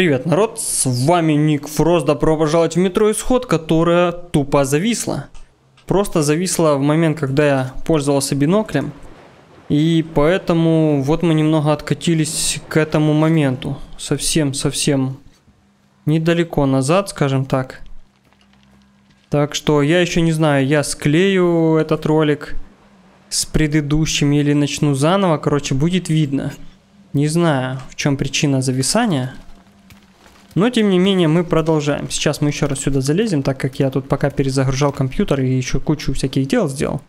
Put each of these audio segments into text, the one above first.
Привет, народ, с вами Ник Фрост, добро пожаловать в метро Исход, которая тупо зависла. Просто зависла в момент, когда я пользовался биноклем. И поэтому вот мы немного откатились к этому моменту. Совсем-совсем недалеко назад, скажем так. Так что я еще не знаю, я склею этот ролик с предыдущим или начну заново. Короче, будет видно. Не знаю, в чем причина зависания. Но, тем не менее, мы продолжаем. Сейчас мы еще раз сюда залезем, так как я тут пока перезагружал компьютер и еще кучу всяких дел сделал.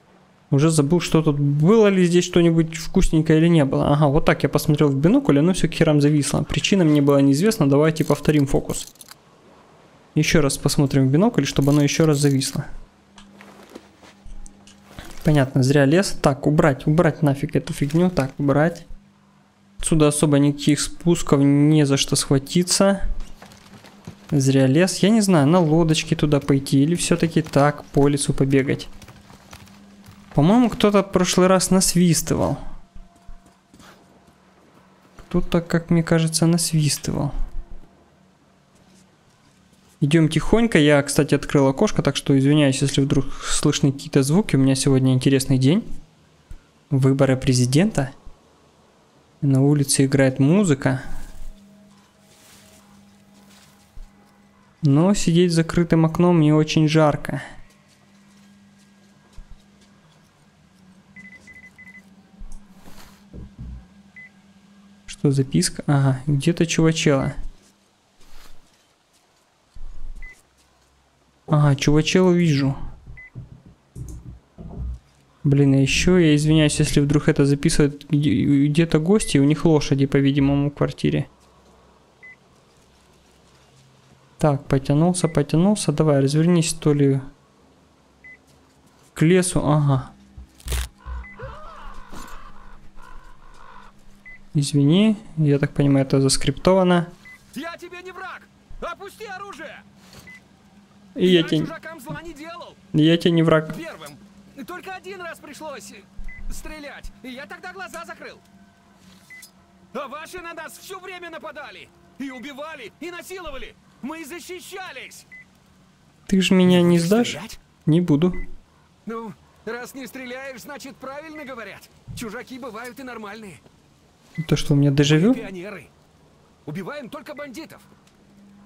Уже забыл, что тут было ли здесь что-нибудь вкусненькое или не было. Ага, вот так я посмотрел в бинокль, оно все к херам зависло. Причина мне была неизвестна, давайте повторим фокус. Еще раз посмотрим в бинокль, чтобы оно еще раз зависло. Понятно, зря лес. Так, убрать, убрать нафиг эту фигню. Так, убрать. Отсюда особо никаких спусков не за что схватиться. Зря лес. Я не знаю, на лодочке туда пойти или все-таки так по лесу побегать. По-моему, кто-то в прошлый раз насвистывал. Кто-то, как мне кажется, насвистывал. Идем тихонько. Я, кстати, открыл окошко, так что извиняюсь, если вдруг слышны какие-то звуки. У меня сегодня интересный день. Выборы президента. На улице играет музыка. Но сидеть закрытым окном мне очень жарко. Что, записка? Ага, где-то чувачела. Ага, чувачела вижу. Блин, а еще я извиняюсь, если вдруг это записывают где-то гости, у них лошади, по-видимому, в квартире. Так, потянулся, потянулся. Давай, развернись то ли к лесу. Ага. Извини, я так понимаю, это заскриптовано. Я тебе не враг! Опусти оружие! И я, я тебе... зла не делал. Я тебе не враг. Первым. Только один раз пришлось стрелять, и я тогда глаза закрыл. А ваши на нас все время нападали. И убивали, и насиловали. Мы защищались! Ты же меня не сдашь? Стрелять? Не буду. Ну, раз не стреляешь, значит правильно говорят. Чужаки бывают и нормальные. То, что у меня дежавю? Пионеры. Убиваем только бандитов.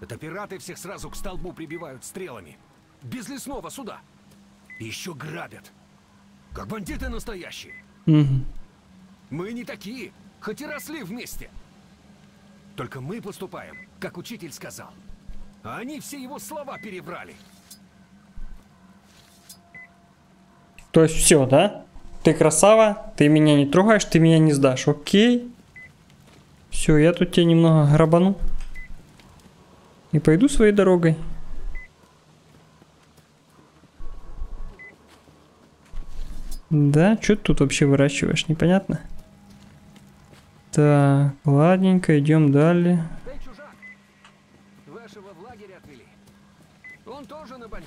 Это пираты всех сразу к столбу прибивают стрелами. Без лесного суда. И еще грабят. Как бандиты настоящие. Угу. Мы не такие, хоть и росли вместе. Только мы поступаем, как учитель сказал. А они все его слова перебрали. То есть все, да? Ты красава, ты меня не трогаешь, ты меня не сдашь. Окей. Все, я тут тебя немного грабану. И пойду своей дорогой. Да, что ты тут вообще выращиваешь, непонятно. Так, ладненько, идем далее.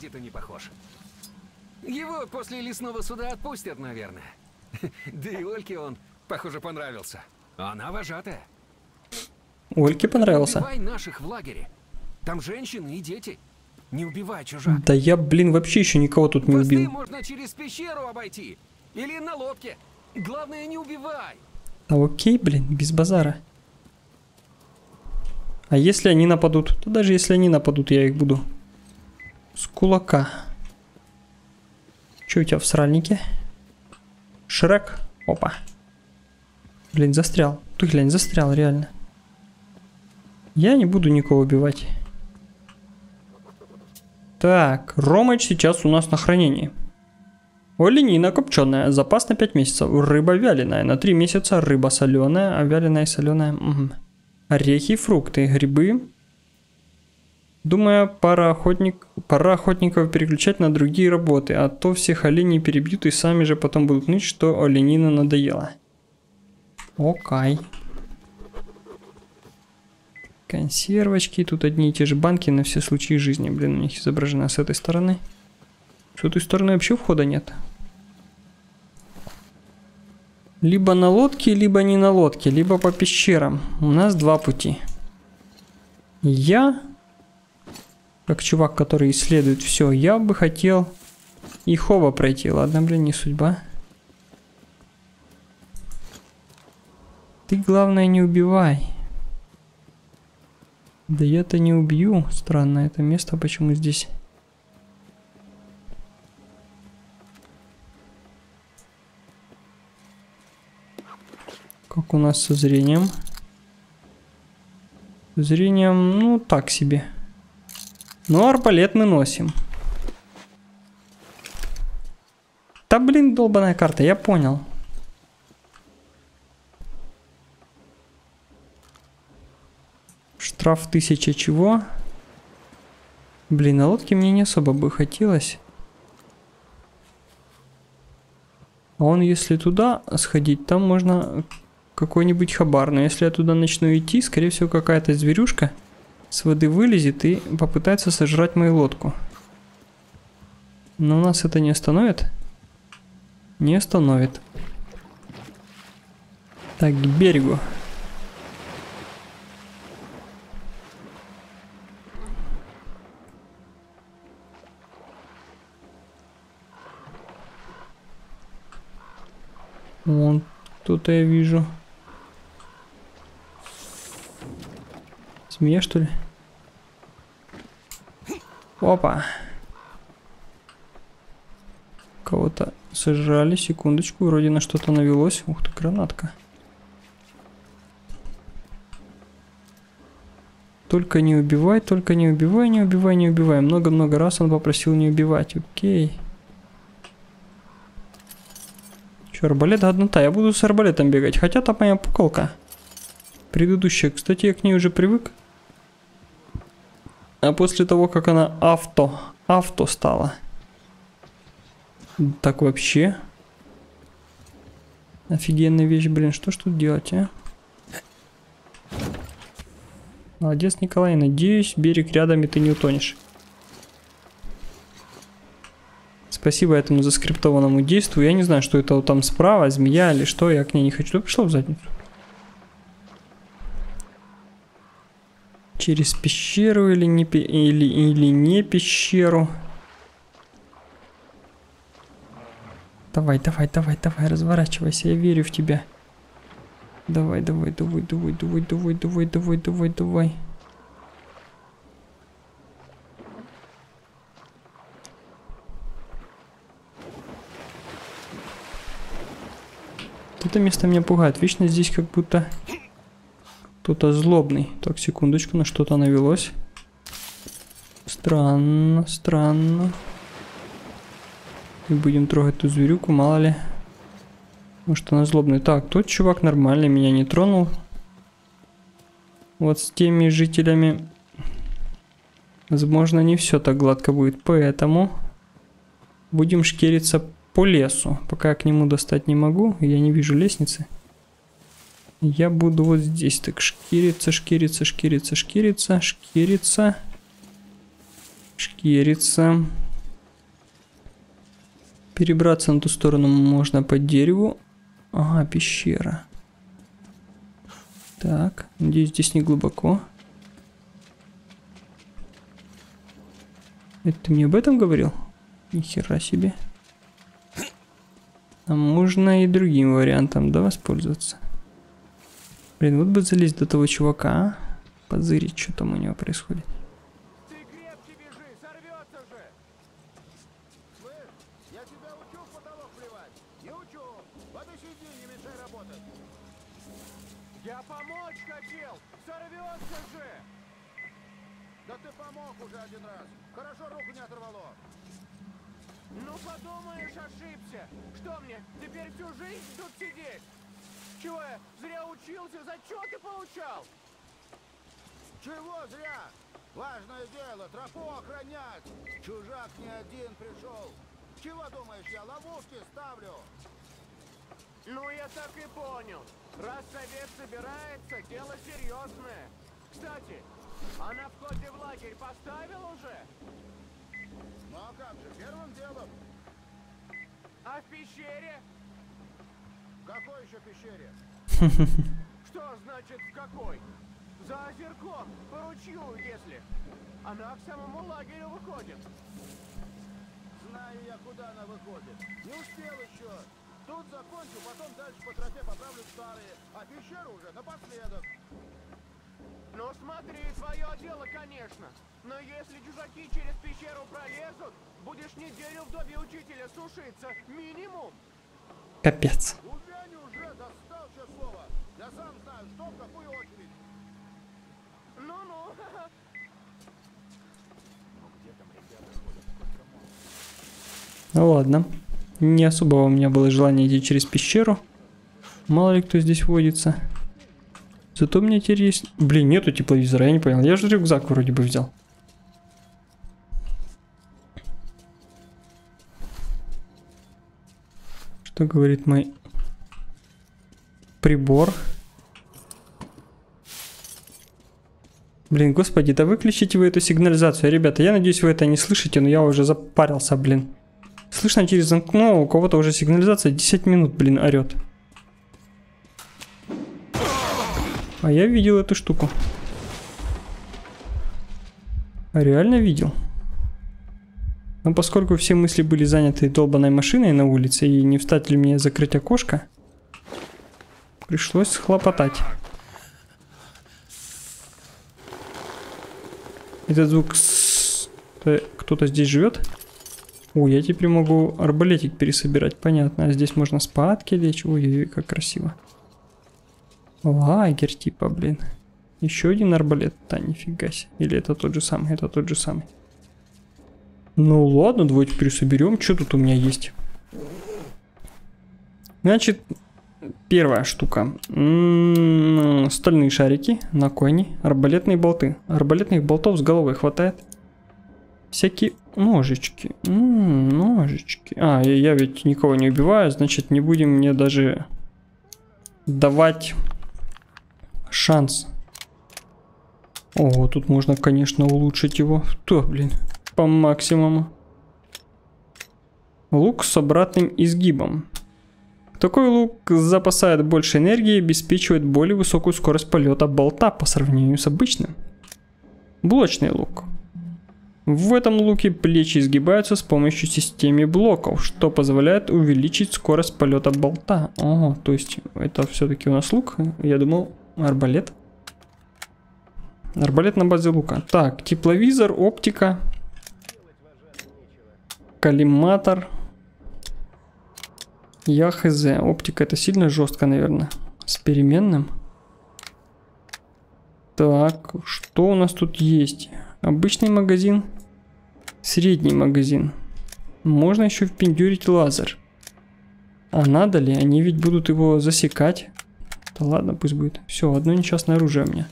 Бандита не похож. Его после лесного суда отпустят, наверное. Да и Ольке он, похоже, понравился. Она вожатая. Ольке понравился? убивай наших в лагере. Там женщины и дети. Не убивай чужак. Да я, блин, вообще еще никого тут не Посты убил. можно через пещеру обойти. Или на лодке. Главное, не убивай. А окей, блин, без базара. А если они нападут? То даже если они нападут, я их буду с кулака. Что у тебя в сральнике? Шрек? Опа. Блин, застрял. Ты глянь, застрял, реально. Я не буду никого убивать. Так, Ромыч сейчас у нас на хранении. Оленина копченая, запас на 5 месяцев. Рыба вяленая, на 3 месяца. Рыба соленая, а вяленая и соленая. Угу. Орехи, фрукты, грибы, Думаю, пора, охотник... пора охотников переключать на другие работы, а то всех оленей перебьют и сами же потом будут ныть, что оленина надоела. Окей. Консервочки, тут одни и те же банки на все случаи жизни. Блин, у них изображено с этой стороны. С этой стороны вообще входа нет. Либо на лодке, либо не на лодке, либо по пещерам. У нас два пути. Я, как чувак, который исследует все, я бы хотел и Хова пройти. Ладно, блин, не судьба. Ты, главное, не убивай. Да я-то не убью. Странно это место, почему здесь... Как у нас со зрением? Зрением, ну, так себе. Но арбалет мы носим. Да блин, долбаная карта, я понял. Штраф тысяча чего? Блин, на лодке мне не особо бы хотелось. А он, если туда сходить, там можно какой-нибудь хабар. Но если я туда начну идти, скорее всего, какая-то зверюшка с воды вылезет и попытается сожрать мою лодку. Но нас это не остановит? Не остановит. Так, к берегу. Вон, кто-то я вижу. Змея, что ли? Опа. Кого-то сожрали. Секундочку. Вроде на что-то навелось. Ух ты, гранатка. Только не убивай, только не убивай, не убивай, не убивай. Много-много раз он попросил не убивать. Окей. Че, арбалет годнота. Я буду с арбалетом бегать. Хотя там моя пуколка. Предыдущая. Кстати, я к ней уже привык. А после того, как она авто, авто стала. Так вообще. Офигенная вещь, блин, что ж тут делать, а? Молодец, Николай, надеюсь, берег рядом и ты не утонешь. Спасибо этому заскриптованному действию. Я не знаю, что это там справа, змея или что, я к ней не хочу. Пошла в задницу. Через пещеру или не, или, или не пещеру. Давай, давай, давай, давай, разворачивайся, я верю в тебя. Давай, давай, давай, давай, давай, давай, давай, давай, давай, давай. Это место меня пугает. Вечно здесь как будто кто-то злобный. Так, секундочку, на что-то навелось. Странно, странно. Не будем трогать ту зверюку, мало ли. Может она злобная. Так, тот чувак нормальный, меня не тронул. Вот с теми жителями, возможно, не все так гладко будет. Поэтому будем шкериться по лесу. Пока я к нему достать не могу, я не вижу лестницы. Я буду вот здесь так шкириться, шкириться, шкириться, шкириться, шкириться. Шкириться. Перебраться на ту сторону можно по дереву. Ага, пещера. Так, надеюсь, здесь не глубоко. Это ты мне об этом говорил? Нихера себе. А можно и другим вариантом, да, воспользоваться? Блин, вот бы залезть до того чувака? Позырить, что там у него происходит. Ты крепче бежи, сорвется же! Слышь, я тебя учу в потолок плевать? Не учу. Вот и сиди, не мешай работать. Я помочь хотел! Сорвется же! Да ты помог уже один раз. Хорошо руку не оторвало. Ну подумаешь, ошибся! Что мне, теперь всю жизнь тут сидеть? Чего я, зря учился, зачеты получал? Чего зря? Важное дело, тропу охранять. Чужак не один пришел. Чего думаешь, я ловушки ставлю? Ну я так и понял. Раз совет собирается, дело серьезное. Кстати, а на входе в лагерь поставил уже? Ну а как же, первым делом. А в пещере? В какой еще пещере? Что значит в какой? За озерком, по ручью, если. Она к самому лагерю выходит. Знаю я, куда она выходит. Не успел еще. Тут закончу, потом дальше по тропе поправлю старые, а пещеру уже напоследок. Ну смотри, твое дело, конечно. Но если чужаки через пещеру пролезут, будешь неделю в доме учителя сушиться. Минимум. Капец. Ну ладно. Не особо у меня было желания идти через пещеру. Мало ли кто здесь водится. Зато у меня теперь есть... Блин, нету тепловизора, я не понял. Я же рюкзак вроде бы взял. Что говорит мой прибор? Блин, господи, да выключите вы эту сигнализацию. Ребята, я надеюсь, вы это не слышите, но я уже запарился, блин. Слышно через окно, у кого-то уже сигнализация 10 минут, блин, орет. А я видел эту штуку. А реально видел. Но поскольку все мысли были заняты долбанной машиной на улице и не встать ли мне закрыть окошко, пришлось хлопотать. Этот звук Кто-то здесь живет? О, я теперь могу арбалетик пересобирать, понятно. А здесь можно спадки лечь. Ой-ой-ой, как красиво. Лагерь типа, блин. Еще один арбалет. Да, нифига себе. Или это тот же самый? Это тот же самый. Ну ладно, давайте пересоберем. Что тут у меня есть? Значит, первая штука. М-м, Стальные шарики на коне. Арбалетные болты. Арбалетных болтов с головой хватает. Всякие ножички. М, ножички. А, я, я ведь никого не убиваю, значит не будем мне даже давать шанс. О, тут можно, конечно, улучшить его. То, блин, по максимуму. Лук с обратным изгибом. Такой лук запасает больше энергии и обеспечивает более высокую скорость полета болта по сравнению с обычным. Булочный лук. В этом луке плечи изгибаются с помощью системы блоков, что позволяет увеличить скорость полета болта. О, то есть это все-таки у нас лук. Я думал, арбалет. Арбалет на базе лука. Так, тепловизор, оптика. Коллиматор. Я хз. Оптика это сильно жестко, наверное. С переменным. Так, что у нас тут есть? Обычный магазин. Средний магазин. Можно еще впендюрить лазер. А надо ли? Они ведь будут его засекать. Да ладно, пусть будет. Все, одно несчастное оружие у меня.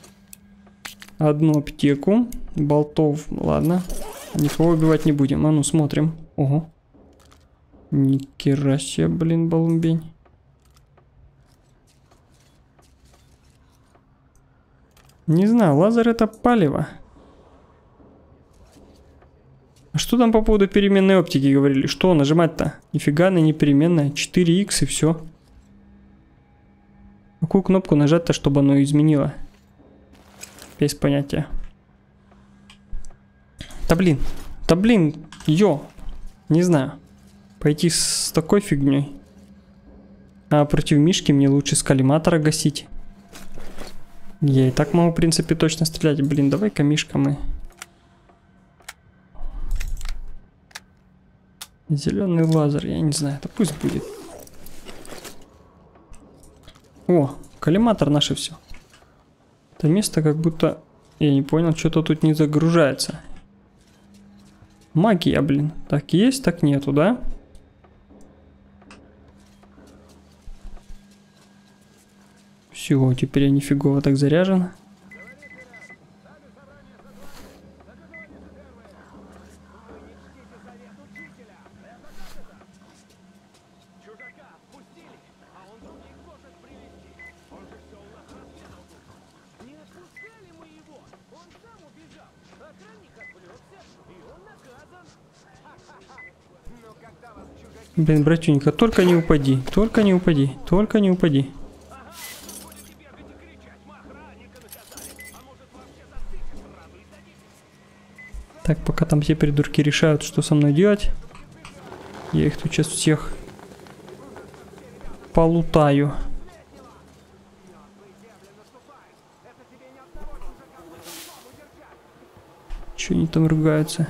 Одну аптеку. Болтов, ладно. Никого убивать не будем. А ну, смотрим. Ого. Нихера себе, блин, балумбень. Не знаю, лазер это палево. А что там по поводу переменной оптики говорили? Что нажимать-то? Нифига она не переменная. 4х и все. Какую кнопку нажать-то, чтобы оно изменило? Без понятия. Да блин. Да блин. Йо. Не знаю. Пойти с такой фигней. А против Мишки мне лучше с коллиматора гасить. Я и так могу, в принципе, точно стрелять. Блин, давай-ка Мишка мы... Зеленый лазер, я не знаю, это пусть будет. О, коллиматор наше все. Это место как будто... Я не понял, что-то тут не загружается. Магия, блин. Так есть, так нету, да? Все, теперь я нифигово так заряжен. Блин, братюнька, только не упади, только не упади, только не упади. Так, пока там все придурки решают, что со мной делать. Я их тут сейчас всех полутаю. Че они там ругаются?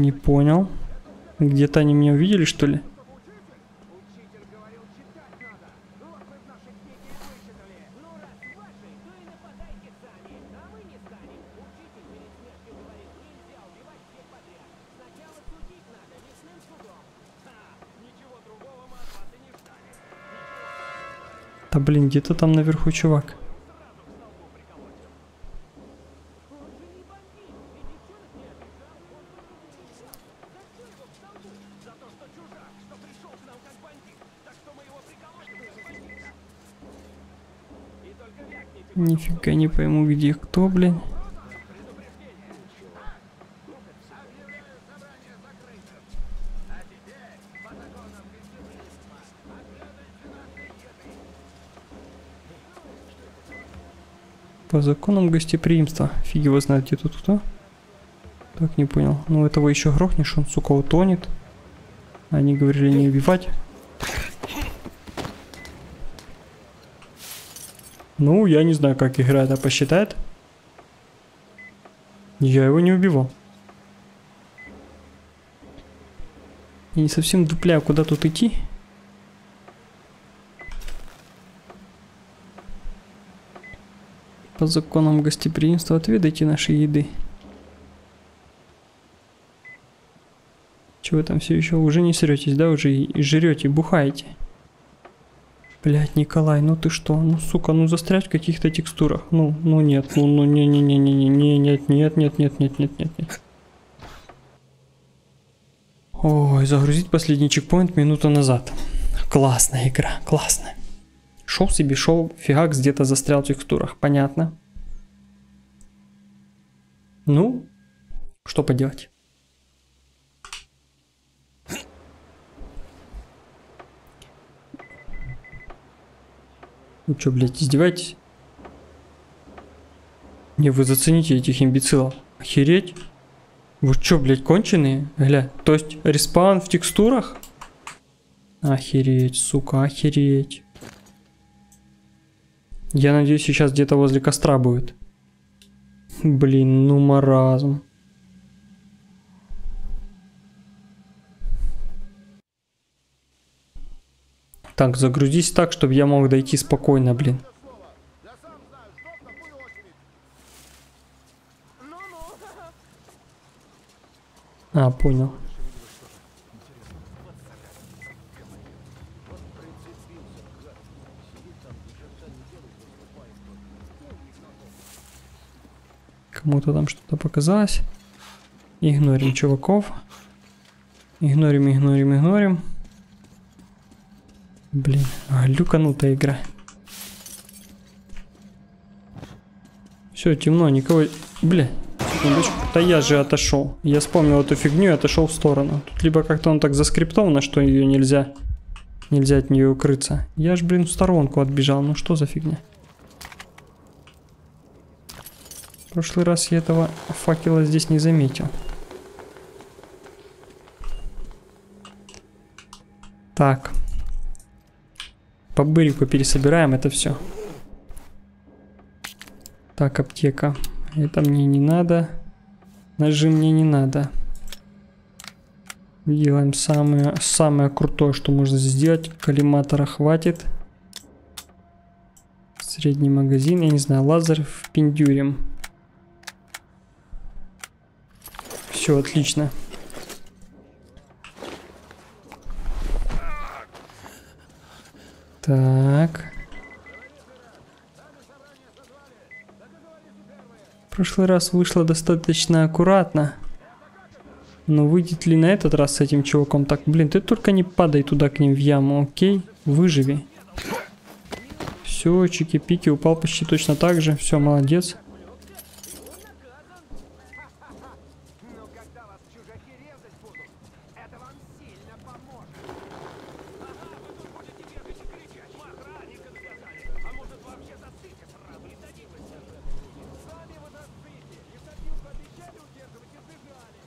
Не понял. Где-то они меня увидели, что ли? Да блин, где-то там наверху чувак. Нифига не пойму, где кто, блин. По законам гостеприимства. Фиг его знает, где тут кто. Так, не понял. Ну, этого еще грохнешь, он, сука, утонет. Они говорили не убивать. Ну, я не знаю, как игра это посчитает. Я его не убивал. Я не совсем дупляю, куда тут идти. По законам гостеприимства отведайте нашей еды. Чего там все еще уже не сретесь, да? Уже и жрете, бухаете. Блять, Николай, ну ты что? Ну сука, ну застрять в каких-то текстурах. Ну, ну нет, ну, ну не, не, не, не, не, не, нет, нет, нет, нет, нет, нет, нет, нет. Ой, загрузить последний чекпоинт минуту назад. Классная игра, классная. Шел себе, шел, фигакс где-то застрял в текстурах, понятно. Ну, что поделать. Вы что, блядь, издеваетесь? Не, вы зацените этих имбецилов. Охереть? Вы что, блядь, конченые? Гля, то есть респаун в текстурах? Охереть, сука, охереть. Я надеюсь, сейчас где-то возле костра будет. Блин, ну маразм. Так, загрузись так, чтобы я мог дойти спокойно, блин. А, понял. Кому-то там что-то показалось. Игнорим чуваков. Игнорим, игнорим, игнорим. Блин, глюканутая игра. Все, темно, никого... Бля, секундочку. Да я же отошел. Я вспомнил эту фигню и отошел в сторону. Тут либо как-то он так заскриптовано, что ее нельзя... Нельзя от нее укрыться. Я ж, блин, в сторонку отбежал. Ну что за фигня? В прошлый раз я этого факела здесь не заметил. Так. По бырику пересобираем это все. Так, аптека. Это мне не надо. Ножи мне не надо. Делаем самое, самое крутое, что можно сделать. Коллиматора хватит. Средний магазин. Я не знаю, лазер в пиндюрим. Все, отлично. Так. В прошлый раз вышло достаточно аккуратно. Но выйдет ли на этот раз с этим чуваком так? Блин, ты только не падай туда к ним в яму, окей? Выживи. Все, чики-пики, упал почти точно так же. Все, молодец. Но когда вас чужаки резать будут, это вам сильно поможет. Ага, вы тут будете бегать и кричать. Мы охранника наказали. А может вообще застыки сразу и дадим вы Сами вы нас сбили. И статилку обещали удерживать и сбежали.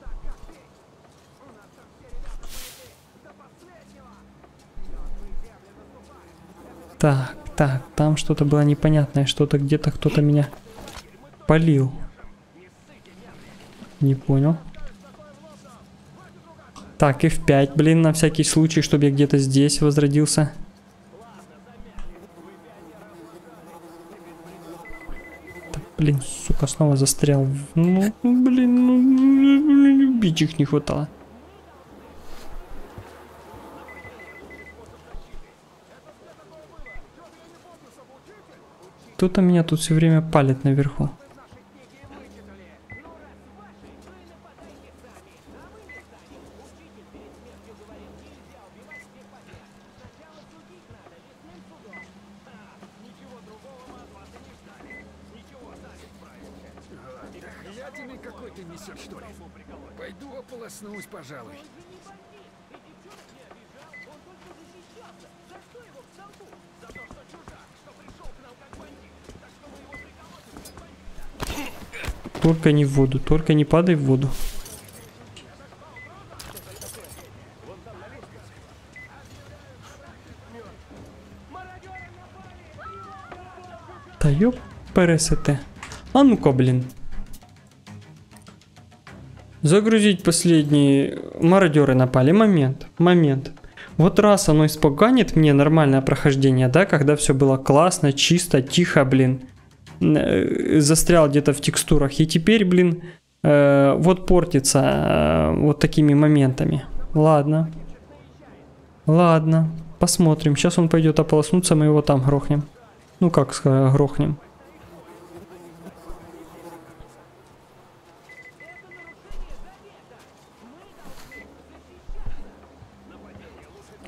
Да как ты? У нас там все ребята были до последнего. Мертвые земли наступают. Так, так, там что-то было непонятное, что-то где-то кто-то меня полил. Не понял. Так, F5, блин, на всякий случай, чтобы я где-то здесь возродился. Блин, сука, снова застрял. Ну, ну, блин, ну, убить их не хватало. Кто-то меня тут все время палит наверху. Пойду ополоснусь, пожалуй. Только не в воду, только не падай в воду. Да ёп, пересете. А ну-ка, блин. Загрузить последние мародеры напали. Момент, момент. Вот раз оно испоганит мне нормальное прохождение, да, когда все было классно, чисто, тихо, блин. Э, Застрял где-то в текстурах. И теперь, блин, э, вот портится э, вот такими моментами. Ладно. Ладно. Посмотрим. Сейчас он пойдет ополоснуться, мы его там грохнем. Ну как сказать, грохнем.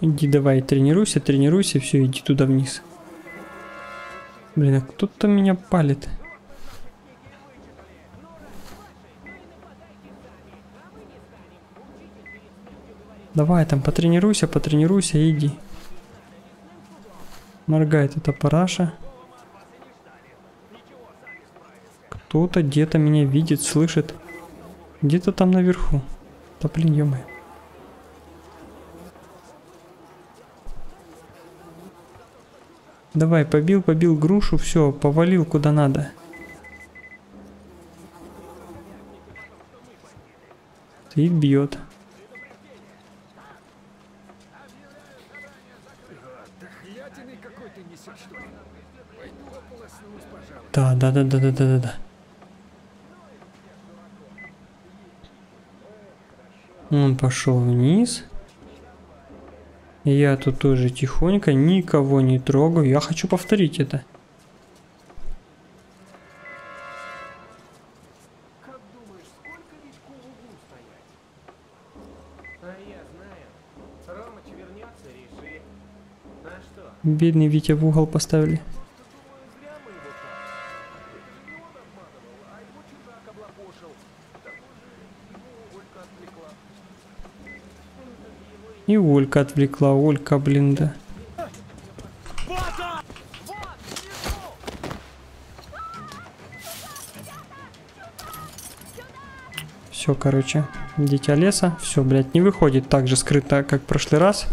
Иди давай, тренируйся, тренируйся, все, иди туда вниз. Блин, а кто-то меня палит. Давай там, потренируйся, потренируйся, иди. Моргает эта параша. Кто-то где-то меня видит, слышит. Где-то там наверху. Да блин, ё Давай, побил, побил грушу, все, повалил куда надо. Стоит, бьет. Да, да, да, да, да, да, да, да. Он пошел вниз. Я тут тоже тихонько, никого не трогаю. Я хочу повторить это. Как думаешь, сколько Витьку в углу стоять? Я знаю. Ромыч вернется, решит. Что? Бедный Витя в угол поставили. Олька отвлекла. Олька, блин, да. Все, короче, дитя леса. Все, блядь, не выходит так же скрыто, как в прошлый раз.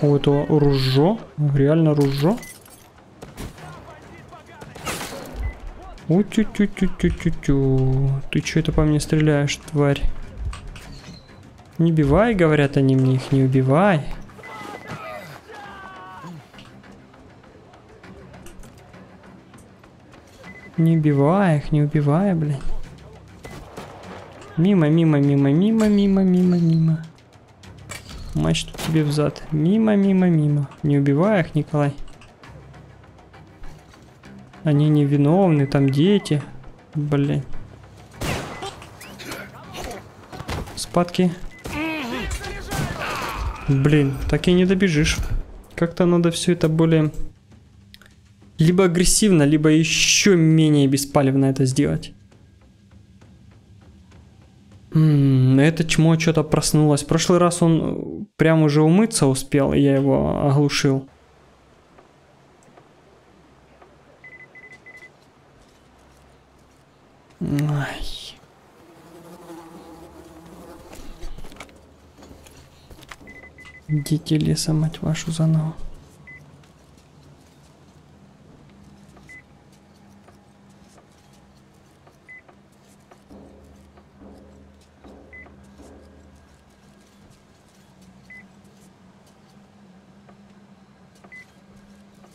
О, это ружо. Реально ружо. У тю тю тю тю тю тю Ты чё это по мне стреляешь, тварь? Не убивай, говорят они мне, их не убивай. Не убивай их, не убивай, блин. Мимо, мимо, мимо, мимо, мимо, мимо, мимо. Мать тут тебе взад. Мимо, мимо, мимо. Не убивай их, Николай. Они невиновны, там дети. Блин. Спадки. Блин, так и не добежишь. Как-то надо все это более... Либо агрессивно, либо еще менее беспалевно это сделать. М, Это чмо что-то проснулось. В прошлый раз он э, прям уже умыться успел, и я его оглушил. Ай. Идите лесом, мать вашу, заново.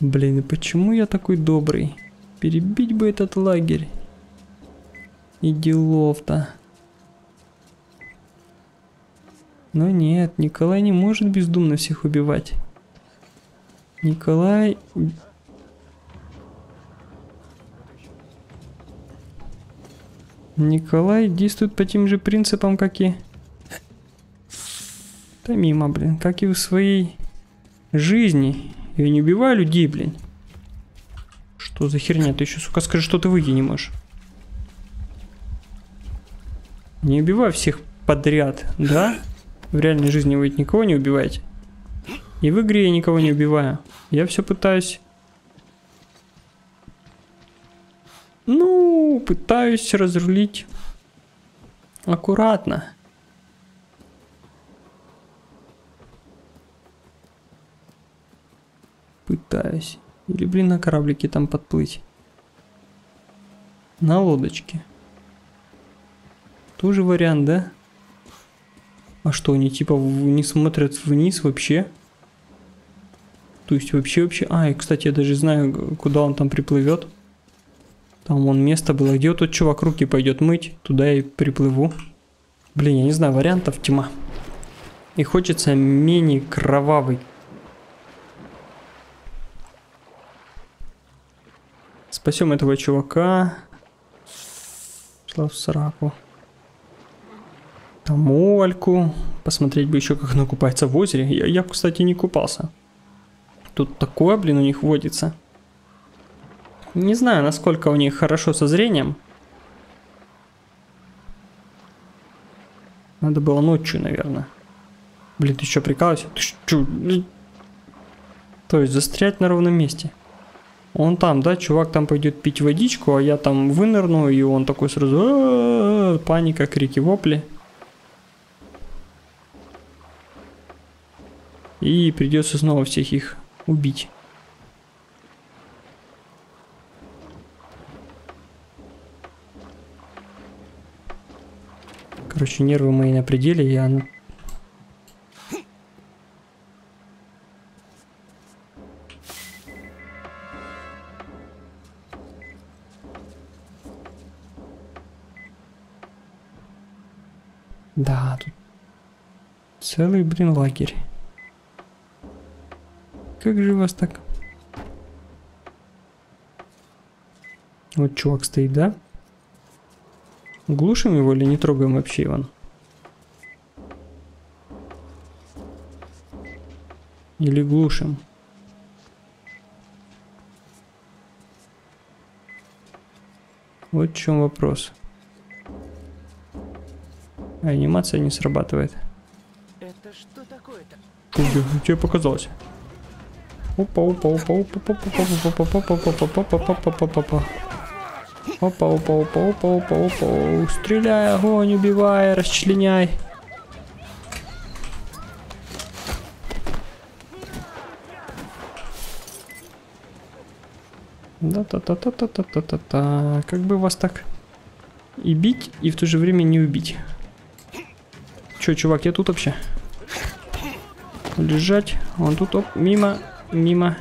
Блин, и почему я такой добрый? Перебить бы этот лагерь. И делов-то. Но нет, Николай не может бездумно всех убивать. Николай... Николай действует по тем же принципам, как и... Да мимо, блин, как и в своей жизни. Я не убиваю людей, блин. Что за херня? Ты еще, сука, скажи, что ты выйти не можешь. Не убивай всех подряд, да? В реальной жизни вы никого не убиваете. И в игре я никого не убиваю. Я все пытаюсь... Ну, пытаюсь разрулить аккуратно. Пытаюсь. Или, блин, на кораблике там подплыть. На лодочке. Тоже вариант, да? А что, они типа не смотрят вниз вообще? То есть вообще вообще... А, и кстати, я даже знаю, куда он там приплывет. Там вон место было. Где вот тот чувак руки пойдет мыть, туда и приплыву. Блин, я не знаю, вариантов тьма. И хочется менее кровавый. Спасем этого чувака. Шла в сраку. Там Ольку. Посмотреть бы еще, как она купается в озере. Я, я, кстати, не купался. Тут такое, блин, у них водится. Не знаю, насколько у них хорошо со зрением. Надо было ночью, наверное. Блин, ты что, прикалываешься? Ты что? То есть застрять на ровном месте. Он там, да, чувак там пойдет пить водичку, а я там вынырну, и он такой сразу паника, крики, вопли. И придется снова всех их убить. Короче, нервы мои на пределе, я... Да, тут целый, блин, лагерь. Как же вас так? Вот чувак стоит, да? Глушим его или не трогаем вообще, Иван? Или глушим? Вот в чем вопрос. Анимация не срабатывает. Это что такое-то? Тебе показалось. Опа, опа, опа, опа, опа, опа, опа, опа, опа, опа, опа, опа, опа, опа, опа. Опа, опа, опа, опа, опа, опа. Стреляй, огонь, убивай, расчленяй. Да-та-та-та-та-та-та-та. Как бы вас так и бить, и в то же время не убить. Чё, чувак, я тут вообще? Лежать. Он тут, оп, мимо, мимо.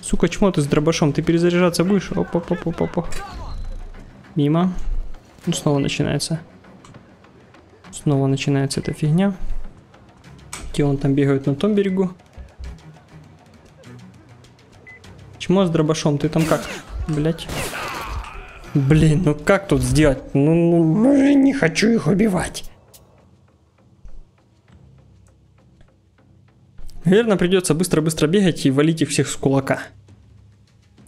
Сука, чмо ты с дробашом? Ты перезаряжаться будешь? Оп, оп, оп, оп, оп. Мимо. Ну, снова начинается. Снова начинается эта фигня. Где он там бегает на том берегу? Чмо с дробашом? Ты там как? Блять. Блин, ну как тут сделать? Ну, ну, не хочу их убивать. Наверное, придется быстро-быстро бегать и валить их всех с кулака.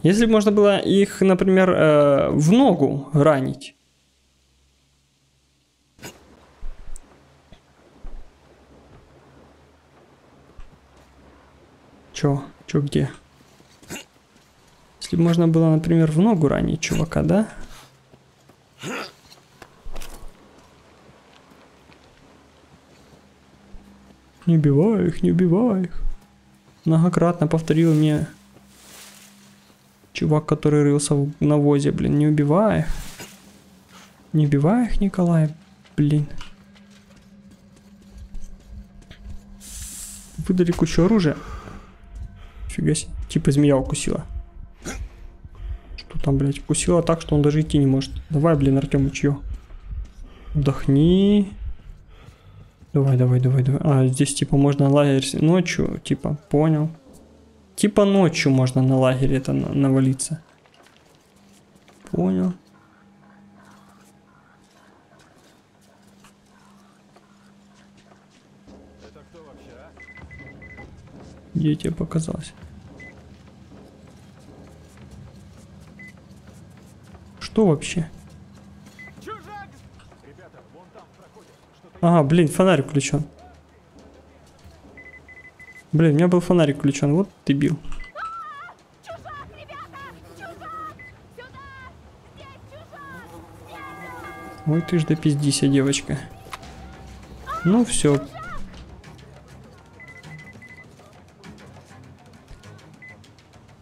Если бы можно было их, например, э, в ногу ранить. Чё? Чё где? Если бы можно было, например, в ногу ранить чувака, да? Не убивай их, не убивай их. Многократно повторил мне чувак, который рылся в навозе, блин, не убивай их. Не убивай их, Николай, блин. Выдали кучу оружия. Фига себе. Типа змея укусила. Что там, блядь, укусила так, что он даже идти не может. Давай, блин, Артем, чье? Вдохни. Давай, давай, давай, давай. А, здесь типа можно лагерь ночью, типа, понял. Типа ночью можно на лагере это на- навалиться. Понял. Где тебе показалось? Что вообще? Чужак! Ребята, вон там в проходе. Что-то Ага, блин, фонарик включен. Блин, у меня был фонарик включен, вот! Сюда! Здесь чужак! Ой, ты ж допиздися, девочка. Ну все.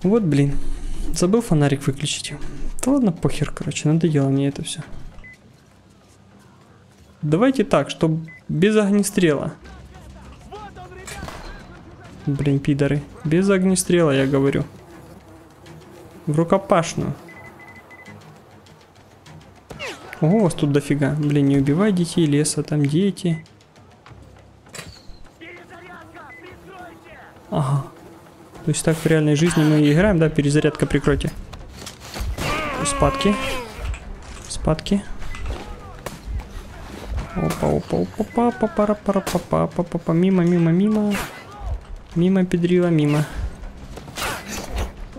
Вот, блин. Забыл фонарик выключить. Да ладно, похер, короче, надоело мне это все. Давайте так, чтобы без огнестрела. Блин, пидоры. Без огнестрела, я говорю. В рукопашную. Ого, вас тут дофига. Блин, не убивай детей леса, там дети. Ага. То есть так в реальной жизни мы играем, да? Перезарядка прикройте. Спадки. Спадки. Опа, опа, опа, папа, пара, пара, папа, папа, папа, мимо, мимо, мимо. Мимо, педрила, мимо.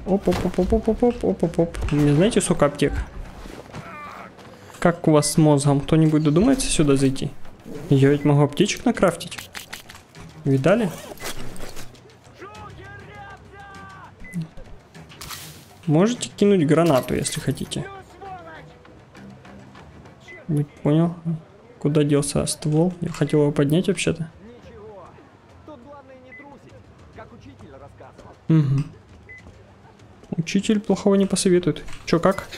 Оп, оп, оп, оп, оп, оп, оп, оп, оп, оп. Меня знаете, сколько аптек? Как у вас с мозгом? Кто-нибудь додумается сюда зайти? Я ведь могу аптечек накрафтить. Видали? Можете кинуть гранату, если хотите. Не понял. Куда делся ствол? Я хотел его поднять вообще-то. не. Угу. Учитель плохого не посоветует. Чё, как?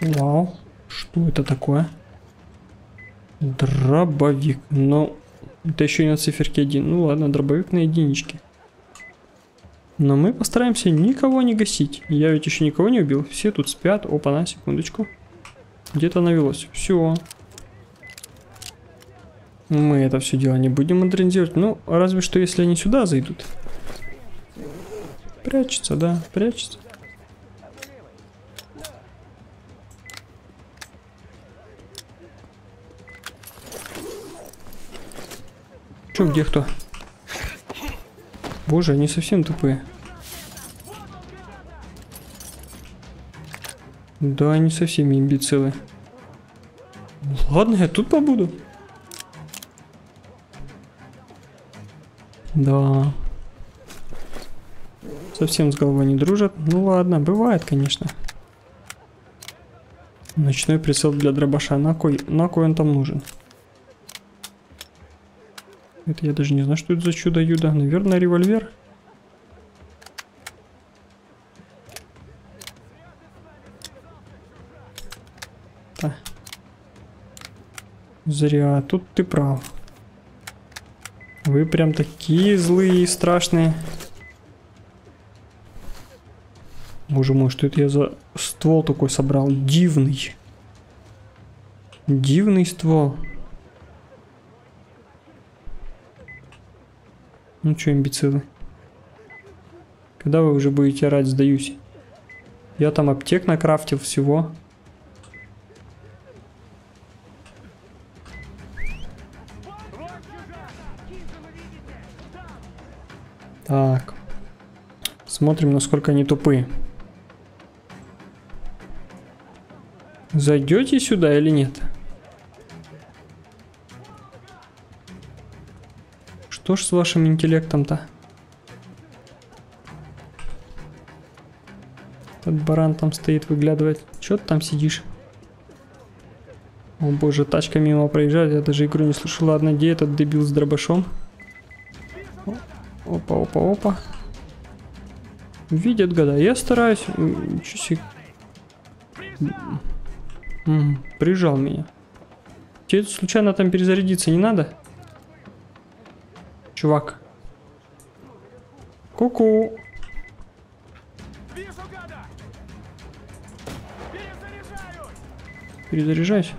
Вау. Что это такое? Дробовик. Ну, это еще и на циферке один. Ну ладно, дробовик на единичке. Но мы постараемся никого не гасить. Я ведь еще никого не убил. Все тут спят. Опа, на секундочку. Где-то навелось. Все. Мы это все дело не будем модернизировать. Ну, разве что если они сюда зайдут. Прячется, да, прячется. Че, где кто? Боже, они совсем тупые. Да, они совсем имбецилы. Ладно, я тут побуду. Да. Совсем с головой не дружат. Ну ладно, бывает, конечно. Ночной прицел для дробаша. На кой, на кой он там нужен? Это я даже не знаю, что это за чудо-юдо. Наверное, револьвер. Да. Зря, тут ты прав. Вы прям такие злые и страшные. Боже мой, что это я за ствол такой собрал? Дивный. Дивный ствол. Ну что, имбецилы? Когда вы уже будете орать, сдаюсь. Я там аптек накрафтил всего. Так. Смотрим, насколько они тупые. Зайдете сюда или нет? Нет. Что ж с вашим интеллектом-то? Этот баран там стоит, выглядывает. Чё ты там сидишь? О боже, тачка мимо проезжает, я даже игру не слышу. Ладно, где этот дебил с дробашом? Опа, опа, опа. Видят года. Я стараюсь. М, Прижал меня. Тебе случайно там перезарядиться не надо? Чувак. Ку-ку. Вижу гада! Перезаряжаю! Перезаряжайся.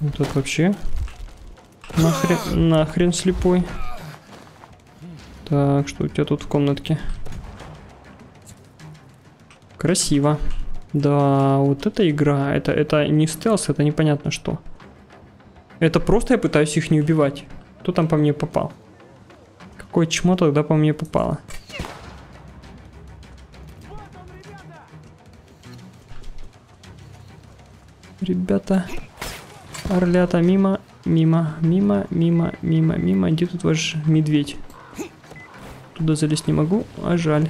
Вот это вообще нахрен, нахрен слепой. Так, что у тебя тут в комнатке? Красиво. Да, вот эта игра, это, это не стелс, это непонятно что. Это просто я пытаюсь их не убивать. Кто там по мне попал? Какое чмо тогда по мне попало? Ребята, орлята мимо, мимо, мимо, мимо, мимо, мимо. Где тут ваш медведь? Туда залезть не могу, а жаль.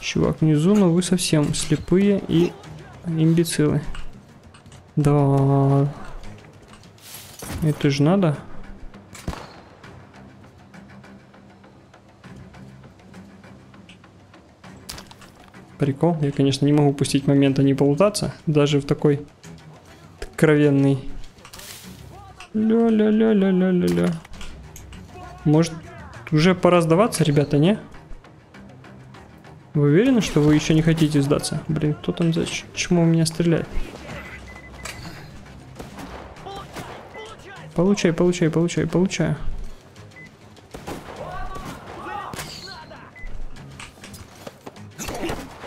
Чувак внизу, но вы совсем слепые и имбецилы. Да. Это же надо. Прикол. Я, конечно, не могу упустить момента не полутаться. Даже в такой откровенный. Ля-ля-ля-ля-ля-ля-ля. Может, уже пора сдаваться, ребята, не? Вы уверены, что вы еще не хотите сдаться? Блин, кто там за ч- чмо у меня стреляет? Получай, получай, получай, получаю.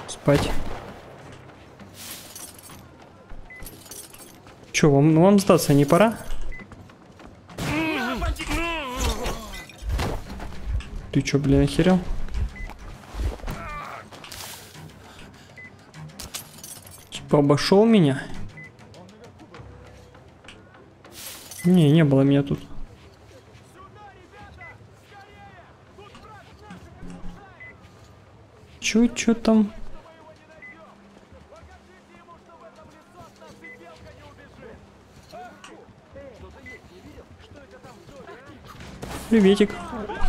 Спать. Че, вам, вам сдаться не пора? Ты чё, блин, охерел? Типа обошел меня? Не, не было меня тут. Чё там? Приветик.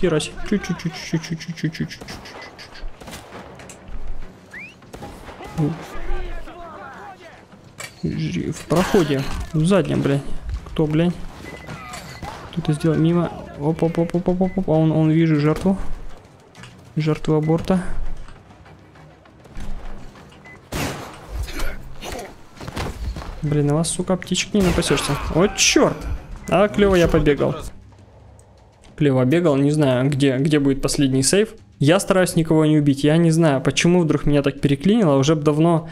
Херась. Чуть-чуть-чуть-чуть-чуть-чуть-чуть-чуть. В проходе. В заднем, блядь. Кто, блядь? Кто-то сделал мимо. оп оп оп оп оп оп. А он, он вижу жертву. Жертву аборта. Блин, на вас, сука, птички не напасешься. О, черт! А, клево я побегал. Клево бегал, не знаю, где, где будет последний сейф. Я стараюсь никого не убить. Я не знаю, почему вдруг меня так переклинило. Уже давно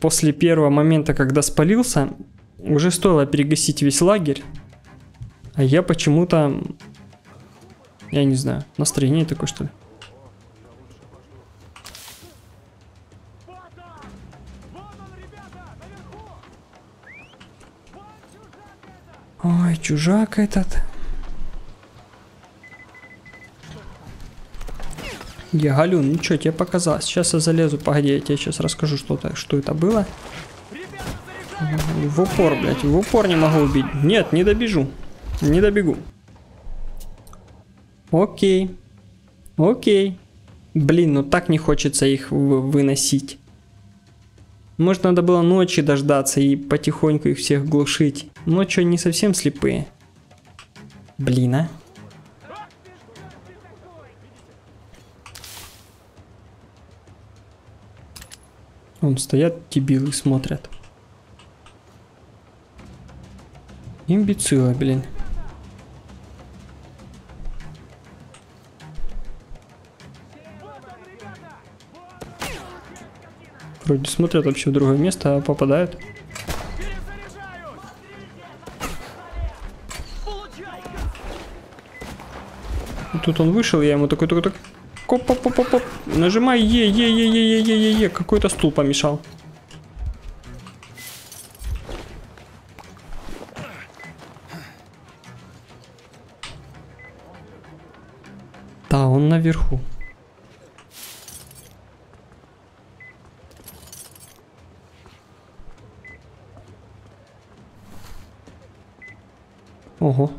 после первого момента, когда спалился, уже стоило перегасить весь лагерь. А я почему-то... Я не знаю, настроение такое, что ли. Ой, чужак этот. Я Галюн, ну что, тебе показалось? Сейчас я залезу, погоди, я тебе сейчас расскажу, что, -то, что это было. В упор, блядь, в упор не могу убить. Нет, не добежу. Не добегу. Окей. Окей. Блин, ну так не хочется их вы- выносить. Может, надо было ночи дождаться и потихоньку их всех глушить. Ночью они совсем слепые. Блин, а. Вон стоят дебилы, смотрят. Имбецилы, блин. Вроде смотрят вообще в другое место, а попадают. Тут он вышел, я ему такой, такой, такой. Коп, поп, поп, поп. Нажимай E, E, E, E, E, E, E, E. Какой-то стул помешал. Да, он наверху. Ого.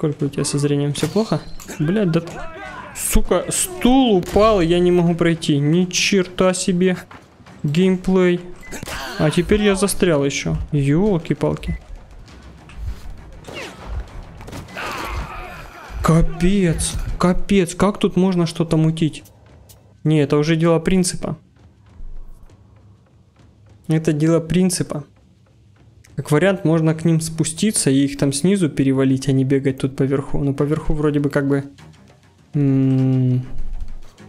Сколько у тебя со зрением? Все плохо? Блядь, да... Сука, стул упал, и я не могу пройти. Ни черта себе. Геймплей. А теперь я застрял еще. Ёлки-палки. Капец, капец, как тут можно что-то мутить? Не, это уже дело принципа. Это дело принципа. Как вариант, можно к ним спуститься и их там снизу перевалить, а не бегать тут поверху. Но поверху вроде бы как бы м-м,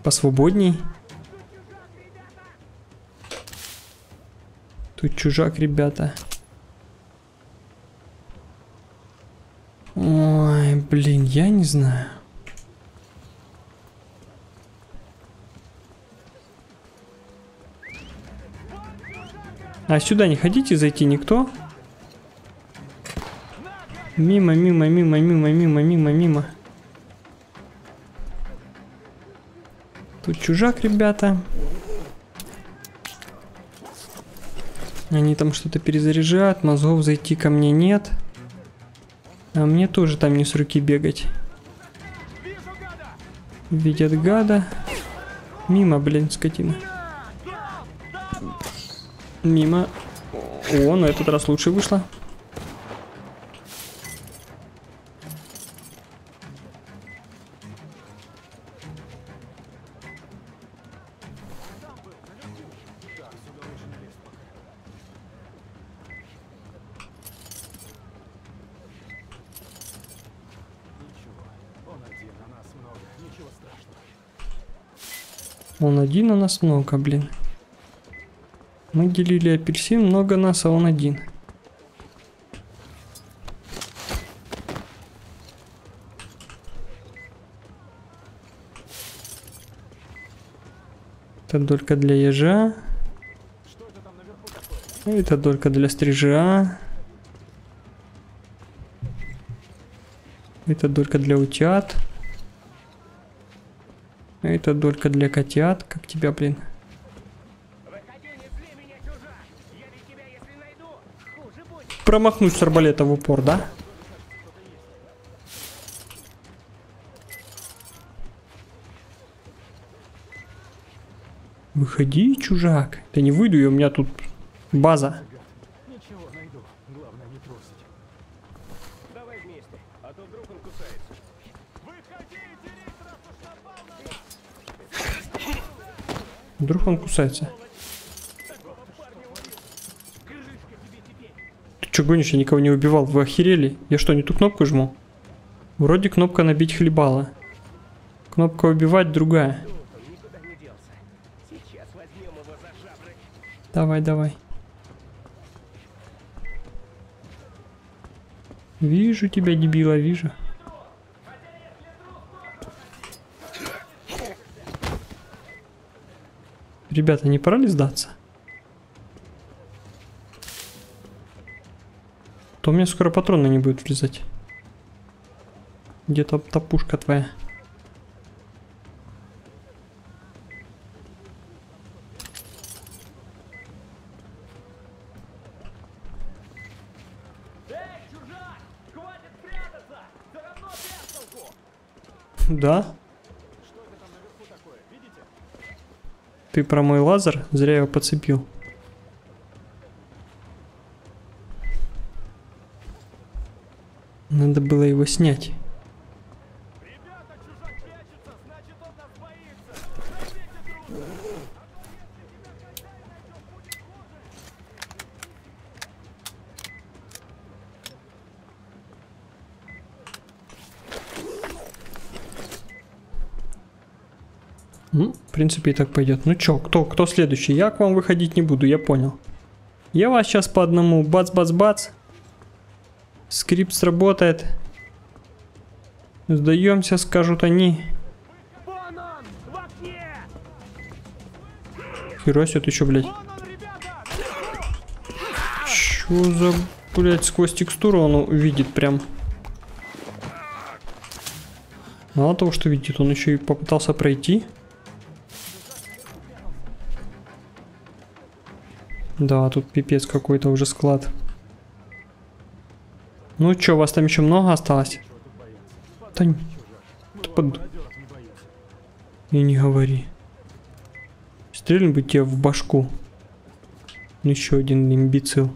посвободней. Тут чужак, ребята. Ой, блин, я не знаю. А сюда не хотите зайти никто? Мимо, мимо, мимо, мимо, мимо, мимо, мимо. Тут чужак, ребята. Они там что-то перезаряжают, мозгов зайти ко мне нет. А мне тоже там не с руки бегать. Видят гада. Мимо, блин, скотина. Мимо. О, на этот раз лучше вышло. Он один, а нас много, блин. Мы делили апельсин, много нас, а он один. Это долька для ежа. Это долька для стрижа. Это долька для утят. Это долька для котят. Как тебя, блин? Промахнуть с арбалета в упор, да? Выходи, чужак. Да не выйду я, у меня тут база. Давай вместе, а то вдруг он кусается. Выходи, дерись, раз уж напал на нас! Вдруг он кусается. Ты что гонишь, я никого не убивал, вы охерели? Я что, не ту кнопку жму? Вроде кнопка набить хлебала. Кнопка убивать другая. Давай, давай. Вижу тебя, дебила, вижу. Ребята, не пора ли сдаться? То у меня скоро патроны не будет влезать. Где-то та пушка твоя. Эй, чужак! Хватит прятаться! Все равно без толку! Да? Ты про мой лазер? Зря его подцепил. Надо было его снять. Ребята, чужак прячется, значит он нас боится! Займите друг! Ну, в принципе, и так пойдет. Ну чё, кто, кто следующий? Я к вам выходить не буду, я понял. Я вас сейчас по одному бац-бац-бац. Скрипт сработает. Сдаемся, скажут они. Ты чё, блядь? Чё за, блядь, сквозь текстуру он видит прям. Мало того, что видит, он еще и попытался пройти. Да, тут пипец какой-то уже склад. Ну чё, вас там еще много осталось? Да, н- ты под- И не говори. Стрельнуть бы тебе в башку. Еще один имбецил.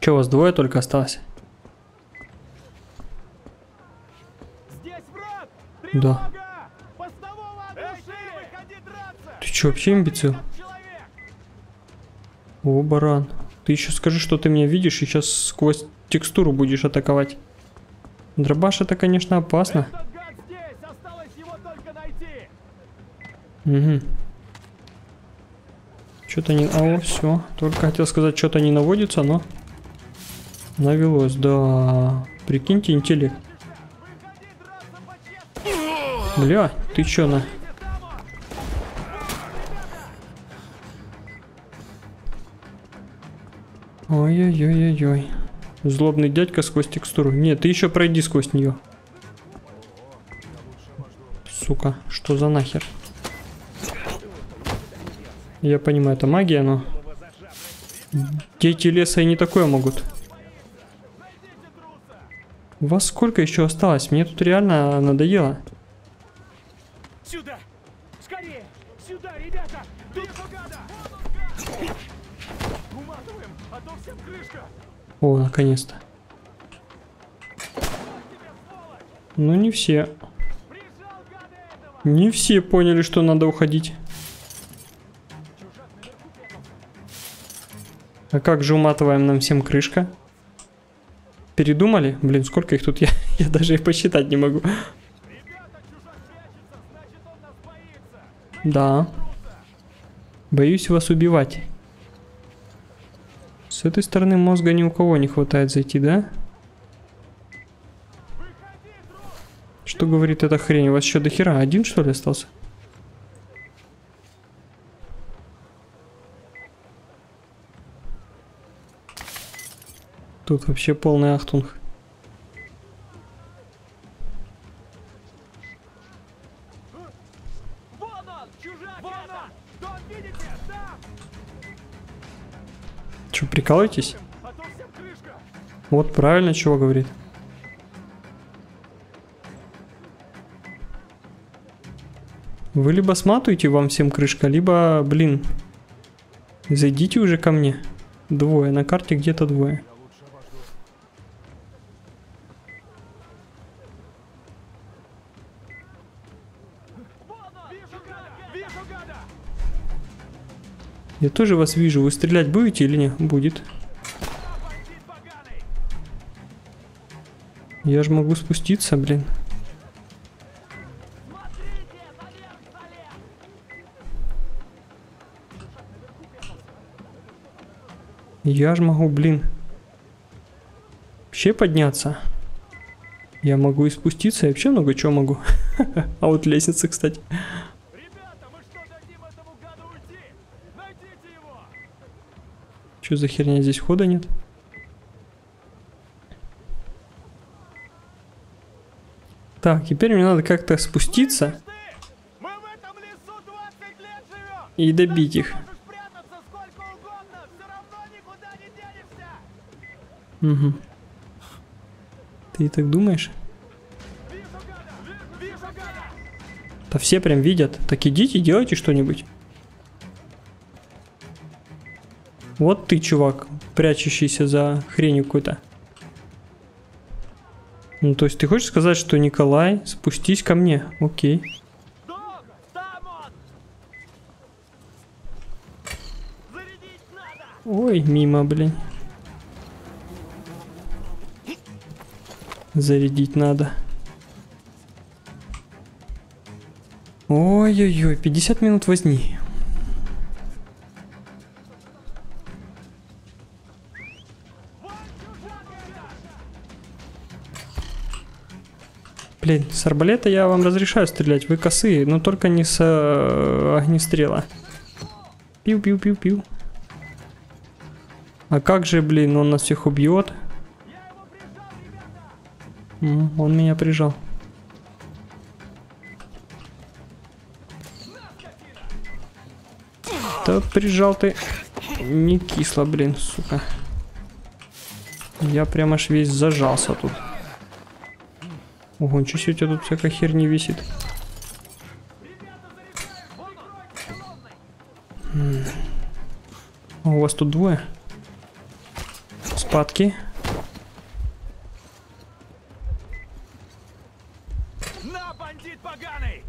Че, у вас двое только осталось? Да. Ты че, вообще имбецил? О, баран. Ты еще скажи, что ты меня видишь и сейчас сквозь текстуру будешь атаковать. Дробаш это, конечно, опасно. Угу. Что-то не... А, все. Только хотел сказать, что-то не наводится, но... Навелось, да. Прикиньте, интеллект. Бля, ты чё на... Ой-ой-ой-ой-ой. Злобный дядька сквозь текстуру. Нет, ты еще пройди сквозь нее. Сука, что за нахер? Я понимаю, это магия, но... Дети леса и не такое могут. У вас сколько еще осталось? Мне тут реально надоело. Сюда! О, наконец-то. Ну, не все. Не все поняли, что надо уходить. А как же уматываем нам всем крышка? Передумали? Блин, сколько их тут? Я, я даже и посчитать не могу. Да. Боюсь вас убивать. С этой стороны мозга ни у кого не хватает зайти, да? Что говорит эта хрень? У вас еще до хера один что ли остался? Тут вообще полный ахтунг. Че, прикалываетесь? Вот правильно чего говорит. Вы либо сматываете вам всем крышка, либо, блин, зайдите уже ко мне. Двое, на карте где-то двое. Я тоже вас вижу. Вы стрелять будете или нет? Будет. Я же могу спуститься, блин. Я же могу, блин. Вообще подняться. Я могу и спуститься, я вообще много чего могу. А вот лестница, кстати. Ребята, мы что, дадим этому гаду уйти? Найдите его! Что за херня, здесь хода нет? Так, теперь мне надо как-то спуститься Ты! Мы в этом лесу 20 лет живем! и добить их. Угу. Ты так думаешь? Да все прям видят. Так идите, делайте что-нибудь. Вот ты, чувак, прячущийся за хренью какой-то. Ну, то есть ты хочешь сказать, что Николай, спустись ко мне? Окей. Ой, мимо, блин. Зарядить надо. Ой-ой-ой, 50 минут возни. Блин, с арбалета я вам разрешаю стрелять, вы косые, но только не с э, огнестрела. Пиу-пиу-пиу-пиу. А как же, блин, он нас всех убьет? Он меня прижал. Да прижал ты не кисло, блин, сука. Я прям аж весь зажался тут. Ого, ничего себе, у тебя тут всякая херня висит. М. А У вас тут двое? Спадки. На, бандит поганый!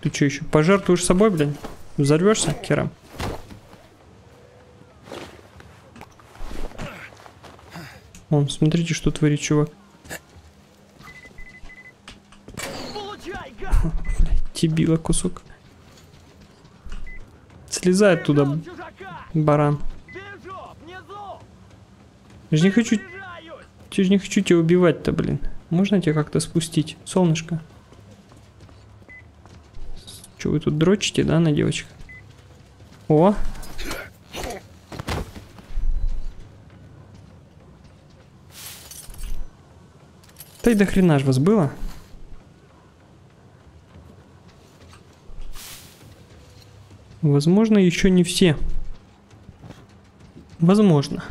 Ты что, еще пожертвуешь собой, блин? Взорвешься, Кера? Вон, смотрите, что творит чувак. Тибила кусок. Слезай оттуда, баран. Я же не хочу, я же не хочу тебя убивать-то, блин. Можно тебя как-то спустить, солнышко? Че вы тут дрочите, да, на девочек? О! Да и до хрена ж вас было. Возможно, еще не все. Возможно.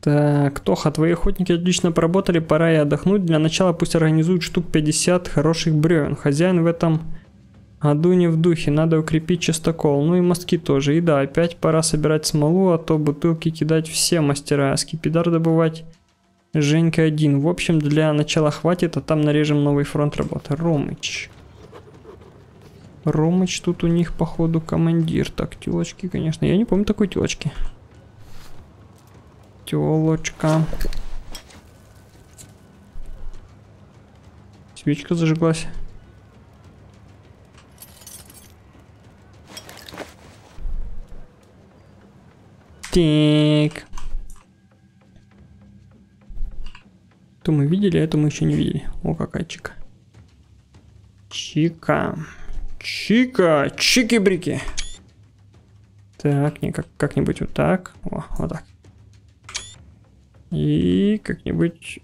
Так, Тоха, твои охотники отлично поработали, пора и отдохнуть. Для начала пусть организуют штук 50 хороших бревен. Хозяин в этом году не в духе, надо укрепить частокол. Ну и мостки тоже. И да, опять пора собирать смолу, а то бутылки кидать все мастера, а скипидар добывать Женька один. В общем, для начала хватит, а там нарежем новый фронт работы. Ромыч. Ромыч тут у них, походу, командир. Так, телочки, конечно. Я не помню такой телочки. Телочка. Свечка зажиглась. Так. То мы видели, а это мы еще не видели. О, какая чика. Чика. Чика. Чики-брики. Так, не как, как-нибудь вот так. О, вот так. И как-нибудь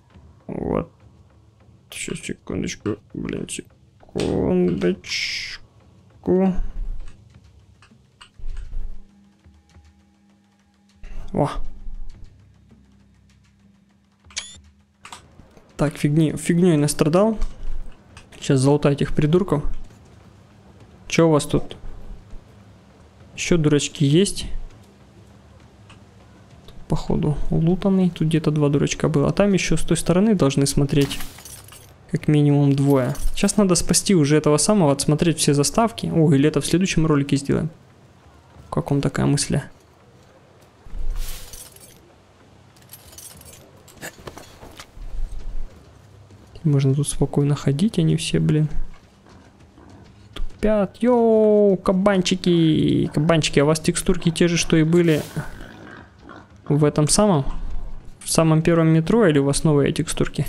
вот. Сейчас, секундочку. Блин, секундочку. О. Так, фигни, фигней настрадал. Сейчас залутать этих придурков. Че у вас тут? Еще дурачки есть? Походу лутанный. Тут где-то два дурачка было. А там еще с той стороны должны смотреть. Как минимум двое. Сейчас надо спасти уже этого самого, отсмотреть все заставки. О, или это в следующем ролике сделаем. Как вам такая мысль? Можно тут спокойно ходить, они все, блин. Тупят. Йоу, кабанчики. Кабанчики, а у вас текстурки те же, что и были в этом самом? В самом первом метро или у вас новые текстурки?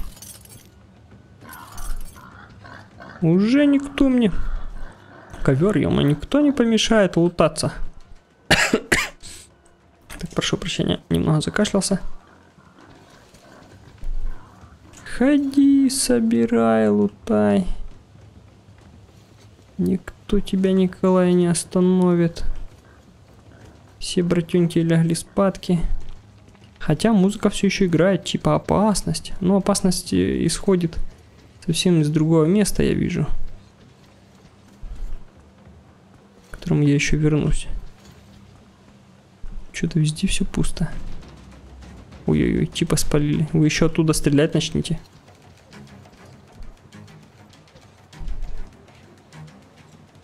Уже никто мне... Ковер, ема, никто не помешает лутаться. так, прошу прощения, немного закашлялся. Ходи, собирай, лутай. Никто тебя, Николай, не остановит. Все братюньки лягли спадки. Хотя музыка все еще играет, типа опасность. Но опасность э, исходит совсем из другого места, я вижу. К которому я еще вернусь. Что-то везде все пусто. Ой-ой-ой, типа спалили. Вы еще оттуда стрелять начните.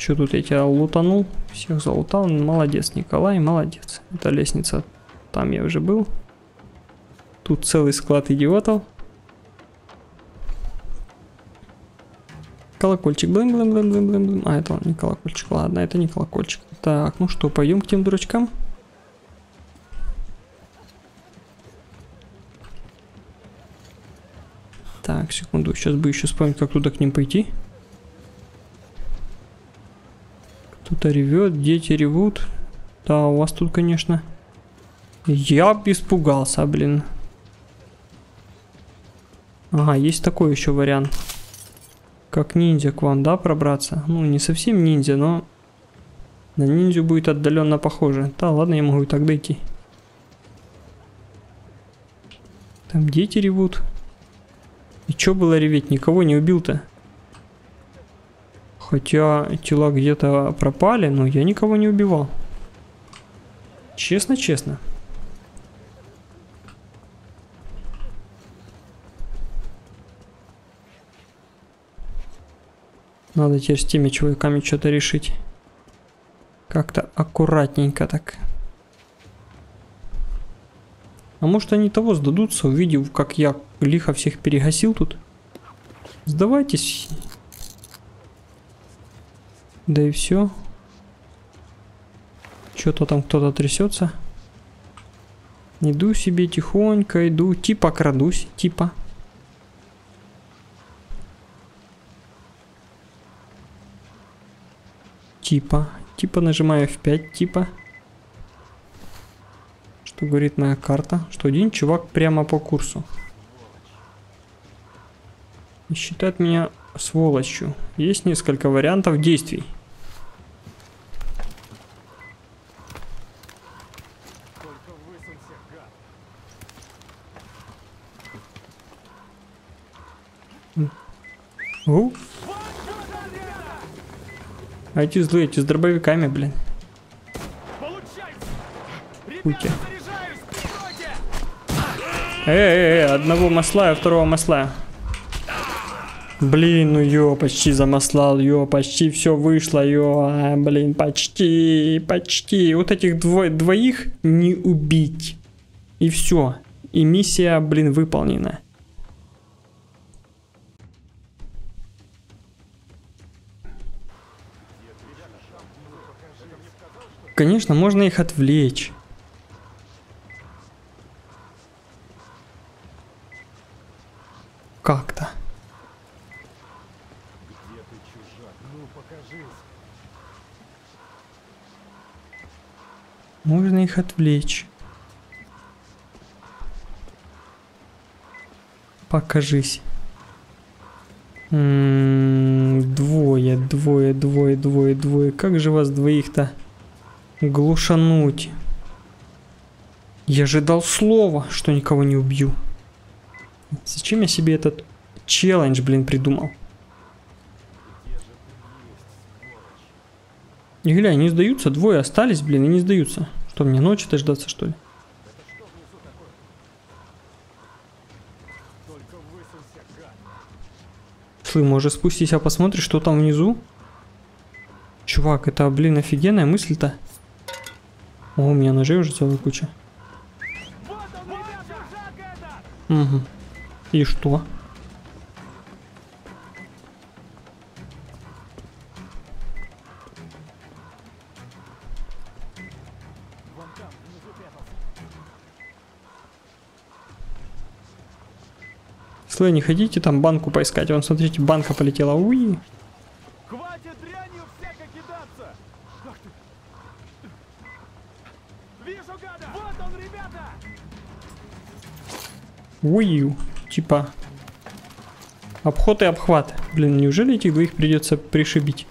Что тут я тебя лутанул? Всех залутал. Молодец, Николай, молодец. Это лестница. Там я уже был. Тут целый склад идиотов. колокольчик. Блин, блин, блин, блин, блин, блин. А, это не колокольчик. Ладно, это не колокольчик. Так, ну что, пойдем к тем дурачкам? Так, секунду, сейчас бы еще вспомнить, как туда к ним пойти. Кто-то ревет, дети ревут. Да, у вас тут, конечно. Я испугался, блин. Ага, есть такой еще вариант. Как ниндзя к вам, да, пробраться? Ну, не совсем ниндзя, но... На ниндзю будет отдаленно похоже. Да, ладно, я могу и так дойти. Там дети ревут. И чё было реветь? Никого не убил-то. Хотя тела где-то пропали, но я никого не убивал. Честно-честно. Надо теперь с теми чуваками что-то решить. Как-то аккуратненько так. А может они того сдадутся, увидев, как я лихо всех перегасил тут? Сдавайтесь. Да и все. Что-то там кто-то трясется. Иду себе тихонько, иду, типа крадусь, типа. Типа, типа нажимаю F5, типа. Что говорит моя карта? Что один чувак прямо по курсу. И считает меня сволочью. Есть несколько вариантов действий. У. А эти злые, эти с дробовиками, блин. Прикройте! Эй, эй, эй, одного масла, а второго масла. Блин, ну ё, почти замаслал, ё, почти все вышло, ё, а, блин, почти, почти. Вот этих дво двоих не убить. И все. И миссия, блин, выполнена. Конечно, можно их отвлечь. Как-то. Можно их отвлечь. Покажись. М, Двое, двое, двое, двое, двое. Как же вас двоих-то глушануть? Я же дал слово, что никого не убью. Зачем я себе этот челлендж, блин, придумал? И гля, не сдаются, двое остались, блин, и не сдаются. Что, мне ночи дождаться, что ли? Слы, может спустись, а посмотришь, что там внизу? Чувак, это, блин, офигенная мысль-то. О, у меня ножей уже целая куча. Угу. И что? Слэй, не хотите там банку поискать? Вон, смотрите, банка полетела. Уи. Уи. Типа. Обход и обхват. Блин, неужели этих двоих придется пришибить?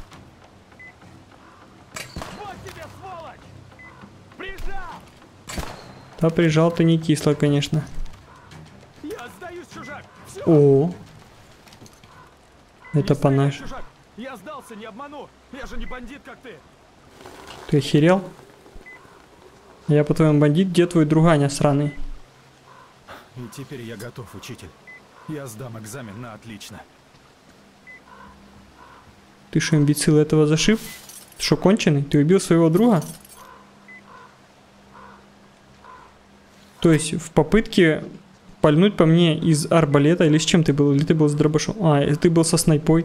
Да прижал ты не кисло, конечно. Я сдаюсь, чужак! Все! О. Это по наш. Я сдался, не обману! Я же не бандит, как ты! Ты охерел? Я по-твоему бандит, где твой друганя сраный? И теперь я готов, учитель. Я сдам экзамен на отлично. Ты что, имбецил этого зашиб? Что, конченый? Ты убил своего друга? То есть в попытке пальнуть по мне из арбалета или с чем ты был? Или ты был с дробашом? А, ты был со снайпой?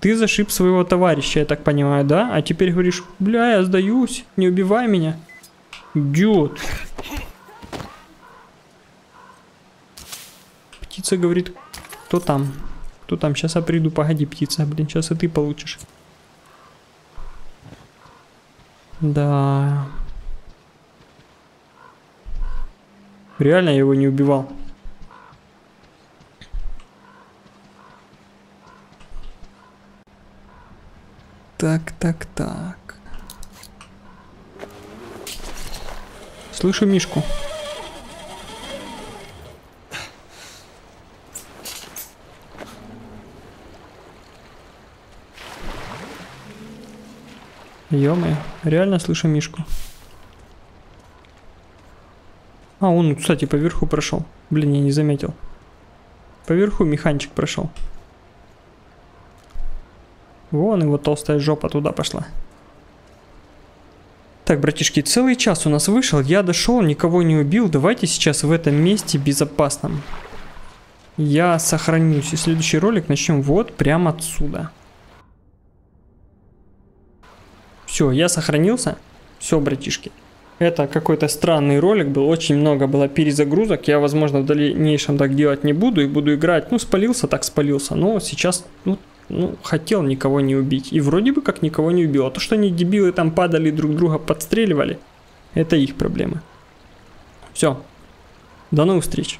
Ты зашиб своего товарища, я так понимаю, да? А теперь говоришь, бля, я сдаюсь, не убивай меня. Идиот. Птица говорит, кто там? Кто там? Сейчас я приду, погоди, птица, блин, сейчас и ты получишь. Да. Реально я его не убивал. Так, так, так. Слышу Мишку. Ё реально слышу Мишку. А, он, кстати, поверху прошел. Блин, я не заметил. Поверху механчик прошел. Вон его толстая жопа туда пошла. Так, братишки, целый час у нас вышел. Я дошел, никого не убил. Давайте сейчас в этом месте безопасном. Я сохранюсь. И следующий ролик начнем вот прямо отсюда. Все, я сохранился. Все, братишки. Это какой-то странный ролик был, очень много было перезагрузок. Я, возможно, в дальнейшем так делать не буду и буду играть. Ну, спалился, так спалился. Но сейчас, ну, ну, хотел никого не убить. И вроде бы как никого не убил. А то, что они дебилы там падали, друг друга подстреливали, это их проблемы. Все. До новых встреч.